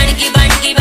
bangi bangi